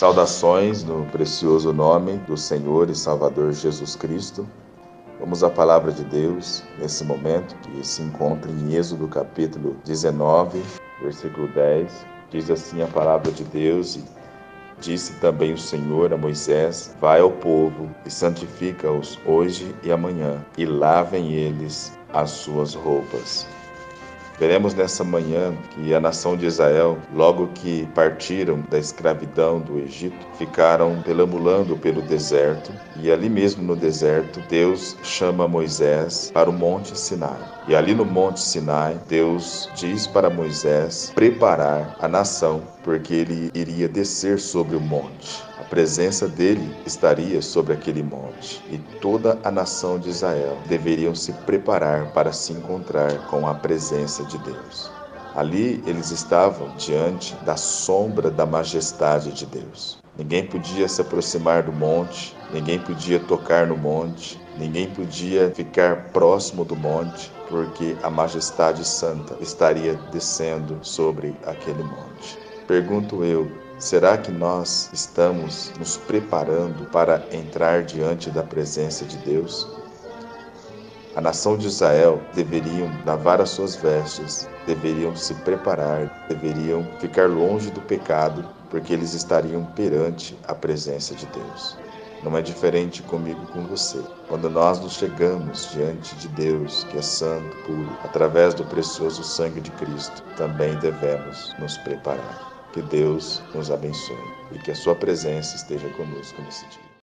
Saudações no precioso nome do Senhor e Salvador Jesus Cristo. Vamos à palavra de Deus nesse momento que se encontra em Êxodo capítulo 19, versículo 10. Diz assim a palavra de Deus Disse também o Senhor a Moisés: Vai ao povo e santifica-os hoje e amanhã, e lavem eles as suas roupas. Veremos nessa manhã que a nação de Israel, logo que partiram da escravidão do Egito, ficaram pelambulando pelo deserto e ali mesmo no deserto, Deus chama Moisés para o Monte Sinai. E ali no Monte Sinai, Deus diz para Moisés preparar a nação, porque ele iria descer sobre o monte presença dele estaria sobre aquele monte, e toda a nação de Israel deveriam se preparar para se encontrar com a presença de Deus. Ali eles estavam diante da sombra da majestade de Deus. Ninguém podia se aproximar do monte, ninguém podia tocar no monte, ninguém podia ficar próximo do monte, porque a majestade santa estaria descendo sobre aquele monte. Pergunto eu, Será que nós estamos nos preparando para entrar diante da presença de Deus? A nação de Israel deveriam lavar as suas vestes, deveriam se preparar, deveriam ficar longe do pecado, porque eles estariam perante a presença de Deus. Não é diferente comigo com você. Quando nós nos chegamos diante de Deus, que é santo, puro, através do precioso sangue de Cristo, também devemos nos preparar. Que Deus nos abençoe e que a sua presença esteja conosco nesse dia.